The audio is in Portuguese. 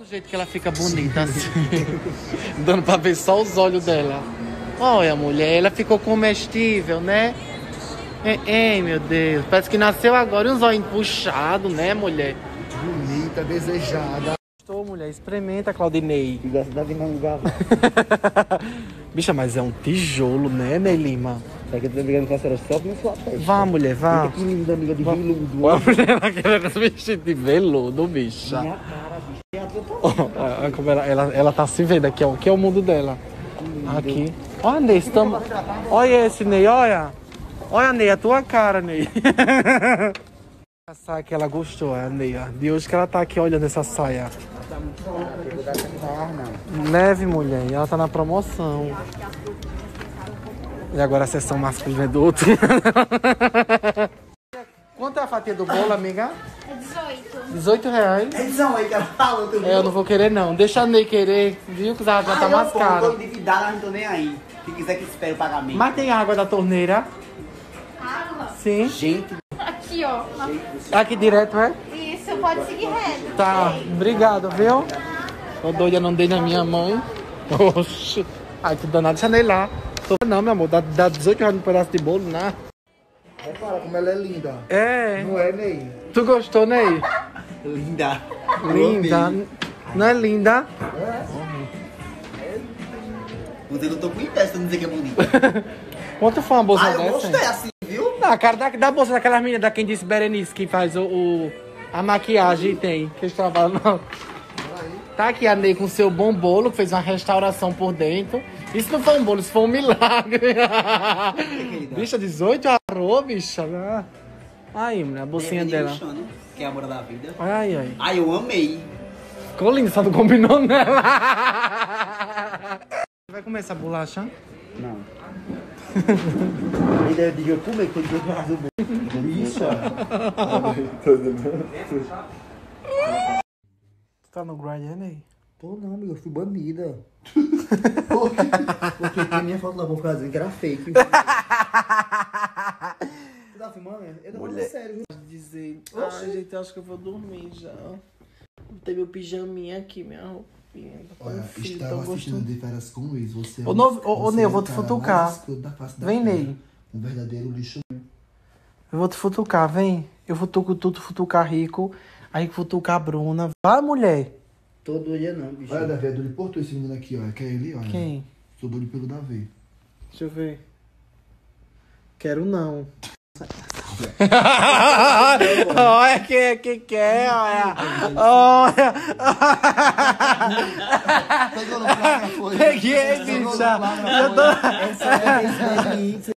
Do jeito que ela fica bonita assim. Dando pra ver só os olhos dela. Olha, mulher, ela ficou comestível, né? Ei, ei, meu Deus. Parece que nasceu agora e um zóio puxado, né, mulher? Bonita, desejada. Gostou, mulher? Experimenta, Claudinei. Bicha, mas é um tijolo, né, Ney Lima? Será que eu tô brigando com a senhora só com sua testa? Vá, mulher, vá. Que linda, amiga de veludo. A mulher se vestir de veludo, bicha. Minha cara, bicho. Olha como ela, ela, ela tá se vendo aqui, ó. Aqui é o mundo dela. Aqui. Olha, Ney, estamos... Olha esse, Ney, olha. Olha, Ney, a tua cara, Ney. A saia que ela gostou, a Ney. De hoje que ela tá aqui olhando essa saia. Leve, mulher. E ela tá na promoção. E agora a sessão masculina é do outro. É fatia do bolo, amiga? É 18. 18 reais. Edição aí que ela falou, tu É, eu não vou querer não. Deixa a Ney querer, viu? Que já, já tá mais eu, caro. Tô endividada, não tô nem aí. Se quiser que espere o pagamento. Mas tem água da torneira? Água. Sim. Gente, Aqui, ó. Aqui direto, é? Isso, pode seguir reto. Tá, obrigado, viu? Tô doida, não dei na minha mãe. Oxi. Ai, que danado, deixa nem lá. Tô... Não, meu amor, dá, dá 18 reais no pedaço de bolo, né? Repara como ela é linda. É. Não é, Ney? Tu gostou, Ney? Linda. Linda. Não é linda? Mas eu não tô com inveja não dizer que é bonita. Quanto foi uma bolsa Ah, eu dessa? gostei assim, viu? Na cara da, da bolsa daquelas meninas, da quem disse Berenice, que faz o, o- a maquiagem tem, que eles trabalham. Não. Tá aqui a Ney com seu bom bolo, que fez uma restauração por dentro. Isso não foi um bolo, isso foi um milagre. bicha, 18 arroz, bicha. né? Aí, mulher, a bolsinha Tem dela. Luciano, Que é a amor da vida. Ai, ai. Ai, eu amei. Ficou lindo, só não combinou nela. Vai comer essa bolacha? Não. Ainda eu digo, eu comer, que de razão Isso. Tu tá no grind, né? Tô não, amigo, eu fui banida. Porque tem minha foto lá, vou ficar dizendo que era fake. Tu tá filmando? Eu não Mulher. sério, viu? dizer, ai gente, eu acho que eu vou dormir já. Botei meu pijaminha aqui, minha roupinha. Tô com Olha, frio, estava tô assistindo gostando. de férias com o Luiz. Você é Ô, um- Novo- ô, ô, você Ney, eu é vou o te futucar. Vem. Ney. Um verdadeiro lixo. Eu vou te futucar, vem. Eu futuco tudo, futucar rico. Aí futucar a Bruna. Vai, mulher. Todo dia não, bicho. Olha, Davi, é do Porto esse menino aqui, ó. Que é ele, olha. Quem? Sou doido pelo Davi. Deixa eu ver. Quero não. Olha quem que quer, olha. Olha. Pegou no placa, foi. Peguei, bicha. Eu tô... Essa é a